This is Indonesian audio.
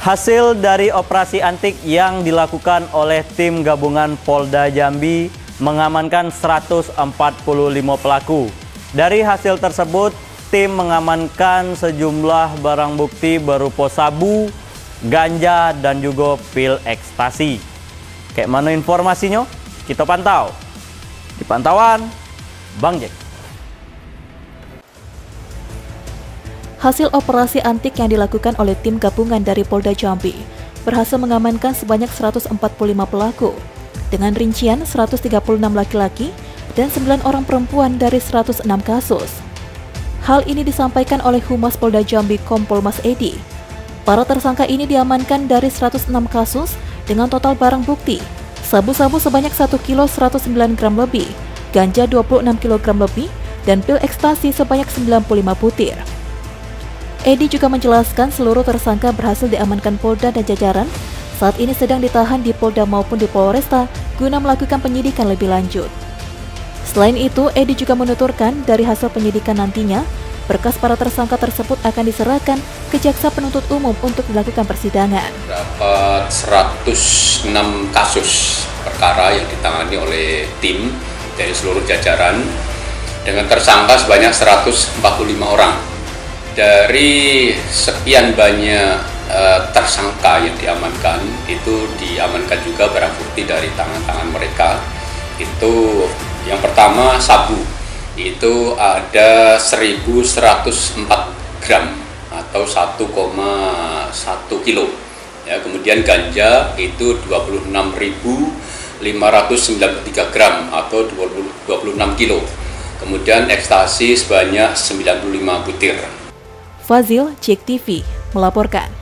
Hasil dari operasi antik yang dilakukan oleh tim gabungan Polda Jambi mengamankan 145 pelaku. Dari hasil tersebut, tim mengamankan sejumlah barang bukti berupa sabu, ganja, dan juga pil ekstasi. Kayak mana informasinya? Kita pantau. Di pantauan, Bang Jack. Hasil operasi antik yang dilakukan oleh tim gabungan dari Polda Jambi berhasil mengamankan sebanyak 145 pelaku dengan rincian 136 laki-laki dan 9 orang perempuan dari 106 kasus. Hal ini disampaikan oleh Humas Polda Jambi Kompol Mas Edi. Para tersangka ini diamankan dari 106 kasus dengan total barang bukti sabu-sabu sebanyak 1 kilo 109 gram lebih, ganja 26 kg lebih, dan pil ekstasi sebanyak 95 butir. Edi juga menjelaskan seluruh tersangka berhasil diamankan Polda dan jajaran saat ini sedang ditahan di Polda maupun di Polresta guna melakukan penyidikan lebih lanjut. Selain itu, Edi juga menuturkan dari hasil penyidikan nantinya, berkas para tersangka tersebut akan diserahkan ke jaksa penuntut umum untuk dilakukan persidangan. Dapat 106 kasus perkara yang ditangani oleh tim dari seluruh jajaran dengan tersangka sebanyak 145 orang dari sekian banyak uh, tersangka yang diamankan itu diamankan juga barang bukti dari tangan-tangan mereka. Itu yang pertama sabu. Itu ada 1104 gram atau 1,1 kilo. Ya kemudian ganja itu 26.593 gram atau 20, 26 kilo. Kemudian ekstasi sebanyak 95 butir Fazil, Cek TV, melaporkan.